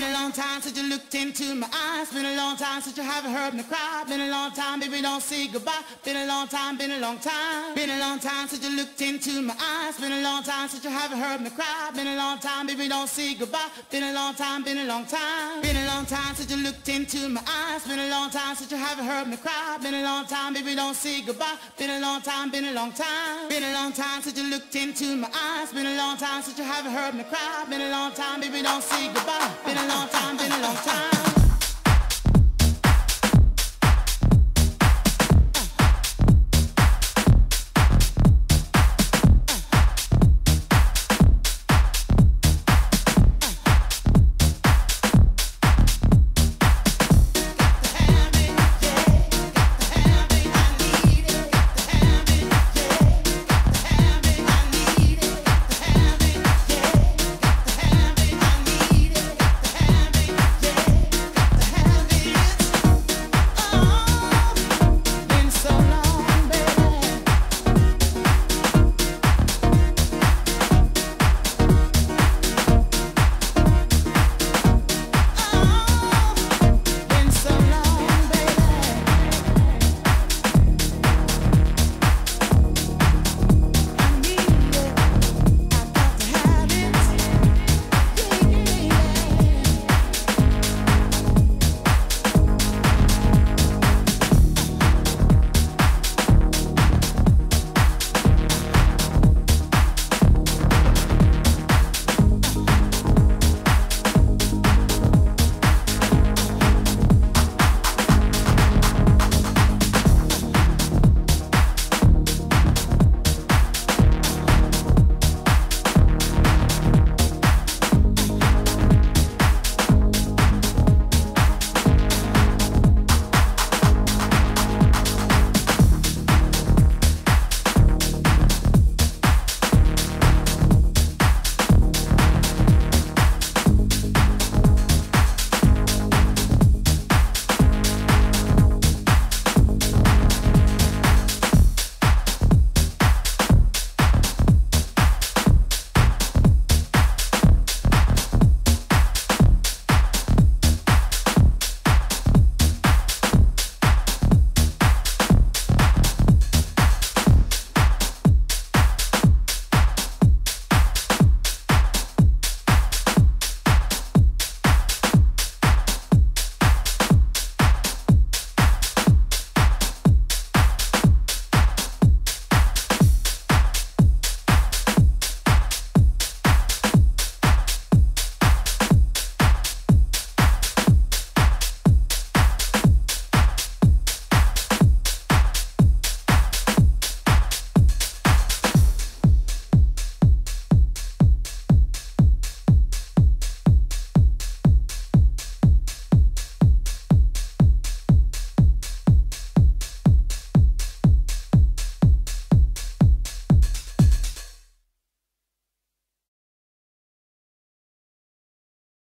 time since you looked into my eyes. Been a long time since you haven't heard me cry. Been a long time, baby, don't say goodbye. Been a long time, been a long time. Been a long time since you looked into my eyes. Been a long time since you haven't heard me cry. Been a long time, baby, don't say goodbye. Been a long time, been a long time. Been a long time since you looked into my eyes. Been a long time since you haven't heard me cry. Been a long time, baby, don't say goodbye. Been a long time, been a long time. Been a long time since you looked into my eyes. Been a long time since you haven't heard me cry. Been a long time, baby, don't say goodbye. Been a long time, been a long time.